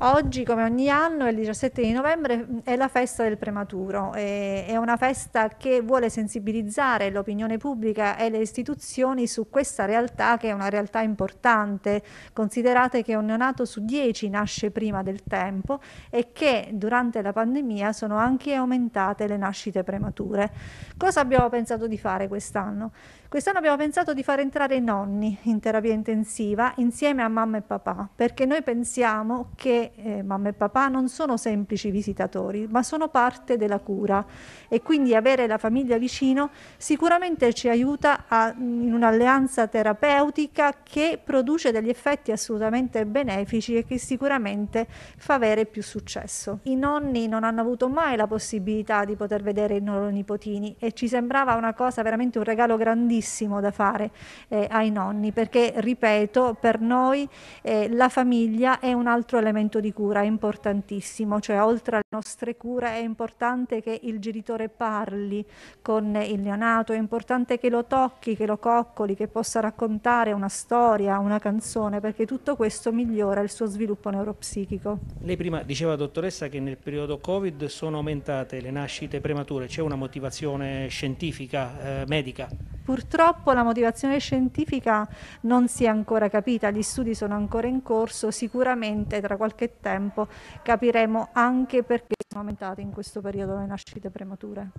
Oggi, come ogni anno, il 17 di novembre è la festa del prematuro. È una festa che vuole sensibilizzare l'opinione pubblica e le istituzioni su questa realtà che è una realtà importante. Considerate che un neonato su 10 nasce prima del tempo e che durante la pandemia sono anche aumentate le nascite premature. Cosa abbiamo pensato di fare quest'anno? Quest'anno abbiamo pensato di far entrare i nonni in terapia intensiva insieme a mamma e papà, perché noi pensiamo che eh, mamma e papà non sono semplici visitatori, ma sono parte della cura e quindi avere la famiglia vicino sicuramente ci aiuta a, in un'alleanza terapeutica che produce degli effetti assolutamente benefici e che sicuramente fa avere più successo. I nonni non hanno avuto mai la possibilità di poter vedere i loro nipotini e ci sembrava una cosa veramente un regalo grandissimo da fare eh, ai nonni perché, ripeto, per noi eh, la famiglia è un altro elemento di cura importantissimo, cioè oltre alle nostre cure è importante che il genitore parli con il neonato, è importante che lo tocchi, che lo coccoli, che possa raccontare una storia, una canzone, perché tutto questo migliora il suo sviluppo neuropsichico. Lei prima diceva, dottoressa, che nel periodo Covid sono aumentate le nascite premature, c'è una motivazione scientifica, eh, medica? Purtroppo la motivazione scientifica non si è ancora capita, gli studi sono ancora in corso, sicuramente tra qualche tempo capiremo anche perché sono aumentate in questo periodo le nascite premature.